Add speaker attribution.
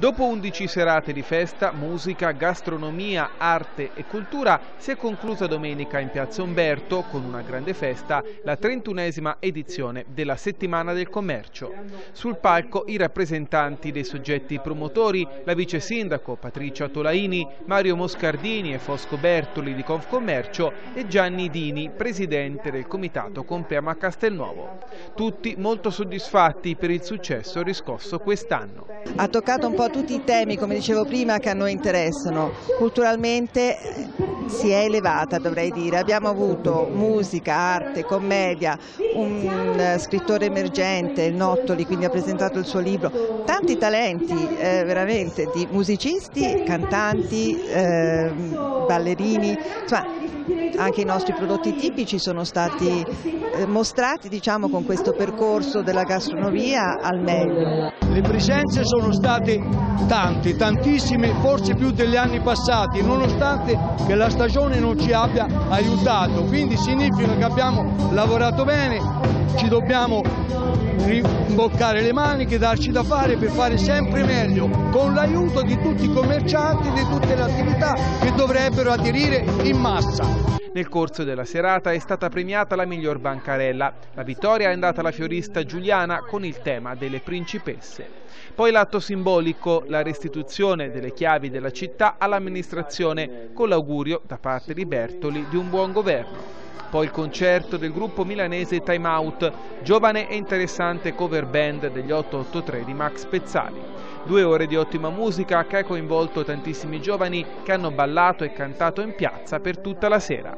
Speaker 1: Dopo 11 serate di festa, musica, gastronomia, arte e cultura, si è conclusa domenica in Piazza Umberto, con una grande festa, la 31esima edizione della Settimana del Commercio. Sul palco i rappresentanti dei soggetti promotori, la vice sindaco Patricia Tolaini, Mario Moscardini e Fosco Bertoli di Confcommercio e Gianni Dini, presidente del comitato Compeama Castelnuovo. Tutti molto soddisfatti per il successo riscosso quest'anno.
Speaker 2: Ha toccato un po' tutti i temi, come dicevo prima, che a noi interessano. Culturalmente si è elevata, dovrei dire. Abbiamo avuto musica, arte, commedia, un eh, scrittore emergente, Nottoli, quindi ha presentato il suo libro, tanti talenti eh, veramente di musicisti, cantanti, eh, ballerini, insomma anche i nostri prodotti tipici sono stati eh, mostrati diciamo, con questo percorso della gastronomia al meglio.
Speaker 3: Le presenze sono state tante, tantissime, forse più degli anni passati, nonostante che la stagione non ci abbia aiutato, quindi significa che abbiamo lavorato bene, ci dobbiamo rimboccare le maniche, darci da fare per fare sempre meglio, con l'aiuto di tutti i commercianti, di tutte le attività che dovrebbero aderire in massa.
Speaker 1: Nel corso della serata è stata premiata la miglior bancarella. La vittoria è andata alla fiorista Giuliana con il tema delle principesse. Poi l'atto simbolico, la restituzione delle chiavi della città all'amministrazione con l'augurio da parte di Bertoli di un buon governo. Poi il concerto del gruppo milanese Time Out, giovane e interessante cover band degli 883 di Max Pezzali. Due ore di ottima musica che ha coinvolto tantissimi giovani che hanno ballato e cantato in piazza per tutta la sera.